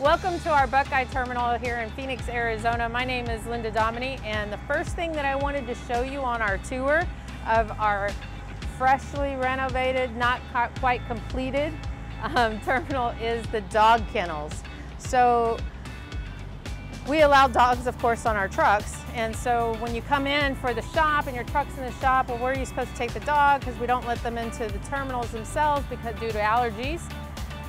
Welcome to our Buckeye Terminal here in Phoenix, Arizona. My name is Linda Dominy and the first thing that I wanted to show you on our tour of our freshly renovated, not quite completed um, terminal is the dog kennels. So we allow dogs, of course, on our trucks. And so when you come in for the shop and your truck's in the shop, well, where are you supposed to take the dog? Because we don't let them into the terminals themselves because due to allergies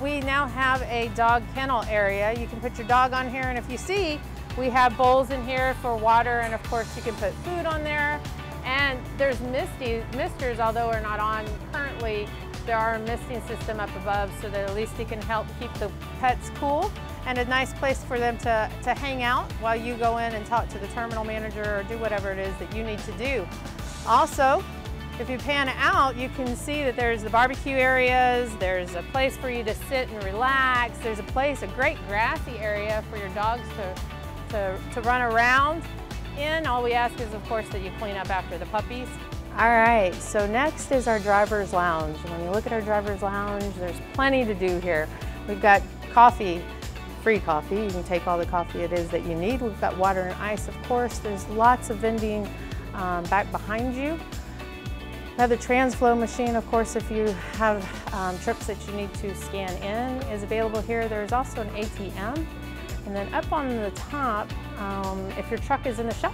we now have a dog kennel area. You can put your dog on here and if you see, we have bowls in here for water and of course you can put food on there. And there's misty, misters, although we're not on currently, there are a misting system up above so that at least it can help keep the pets cool and a nice place for them to, to hang out while you go in and talk to the terminal manager or do whatever it is that you need to do. Also, if you pan out, you can see that there's the barbecue areas, there's a place for you to sit and relax, there's a place, a great grassy area for your dogs to, to, to run around in. All we ask is, of course, that you clean up after the puppies. All right, so next is our driver's lounge. When you look at our driver's lounge, there's plenty to do here. We've got coffee, free coffee. You can take all the coffee it is that you need. We've got water and ice, of course. There's lots of vending um, back behind you. Now the TransFlo machine, of course, if you have um, trips that you need to scan in, is available here. There's also an ATM. And then up on the top, um, if your truck is in the shop,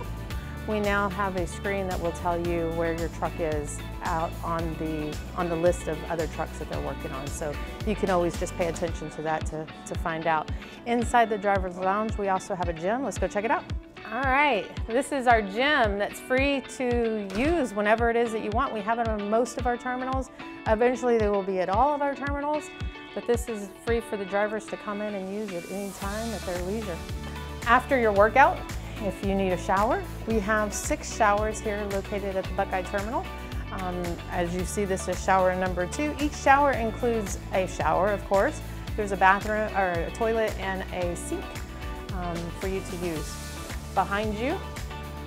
we now have a screen that will tell you where your truck is out on the on the list of other trucks that they're working on. So you can always just pay attention to that to, to find out. Inside the driver's lounge, we also have a gym. Let's go check it out. All right, this is our gym that's free to use whenever it is that you want. We have it on most of our terminals. Eventually they will be at all of our terminals, but this is free for the drivers to come in and use at any time at their leisure. After your workout, if you need a shower, we have six showers here located at the Buckeye Terminal. Um, as you see, this is shower number two. Each shower includes a shower, of course. There's a bathroom or a toilet and a sink um, for you to use behind you.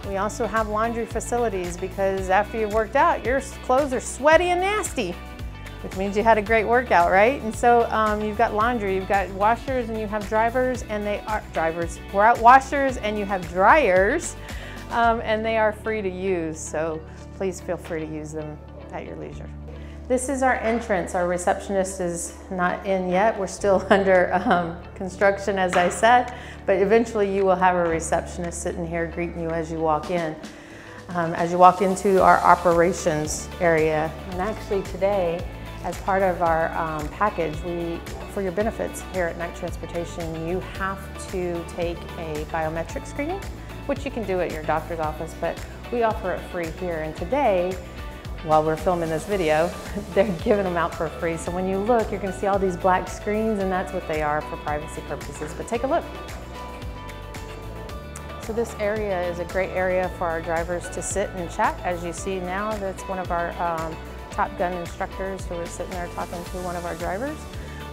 We also have laundry facilities because after you've worked out, your clothes are sweaty and nasty, which means you had a great workout, right? And so um, you've got laundry, you've got washers and you have drivers and they are drivers. We're at washers and you have dryers um, and they are free to use. So please feel free to use them at your leisure. This is our entrance. Our receptionist is not in yet. We're still under um, construction, as I said, but eventually you will have a receptionist sitting here greeting you as you walk in. Um, as you walk into our operations area. And actually today, as part of our um, package, we, for your benefits here at Knight Transportation, you have to take a biometric screening, which you can do at your doctor's office, but we offer it free here. And today, while we're filming this video, they're giving them out for free. So when you look, you're gonna see all these black screens and that's what they are for privacy purposes, but take a look. So this area is a great area for our drivers to sit and chat. As you see now, that's one of our um, Top Gun instructors who is sitting there talking to one of our drivers.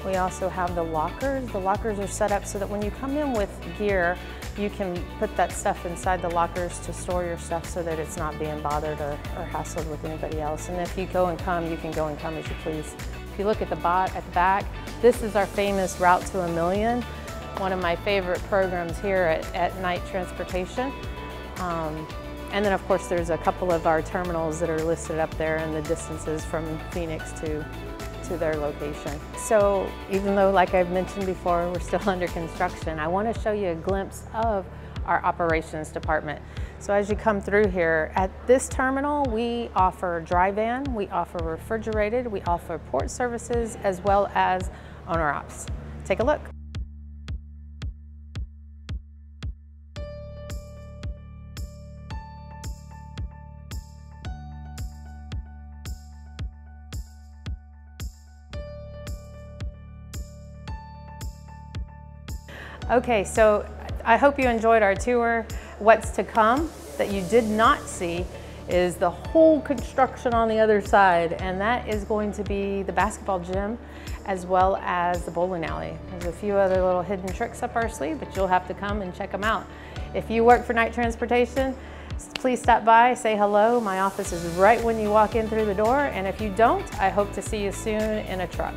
We also have the lockers. The lockers are set up so that when you come in with gear, you can put that stuff inside the lockers to store your stuff so that it's not being bothered or, or hassled with anybody else. And if you go and come, you can go and come as you please. If you look at the, bot, at the back, this is our famous Route to a Million, one of my favorite programs here at, at Knight Transportation. Um, and then of course there's a couple of our terminals that are listed up there and the distances from Phoenix to to their location. So even though, like I've mentioned before, we're still under construction, I want to show you a glimpse of our operations department. So as you come through here, at this terminal, we offer dry van, we offer refrigerated, we offer port services, as well as owner ops. Take a look. Okay, so I hope you enjoyed our tour. What's to come that you did not see is the whole construction on the other side, and that is going to be the basketball gym as well as the bowling alley. There's a few other little hidden tricks up our sleeve, but you'll have to come and check them out. If you work for Knight Transportation, please stop by, say hello. My office is right when you walk in through the door, and if you don't, I hope to see you soon in a truck.